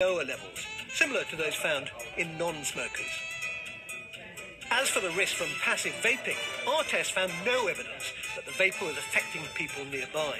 lower levels, similar to those found in non-smokers. As for the risk from passive vaping, our test found no evidence that the vapor was affecting people nearby.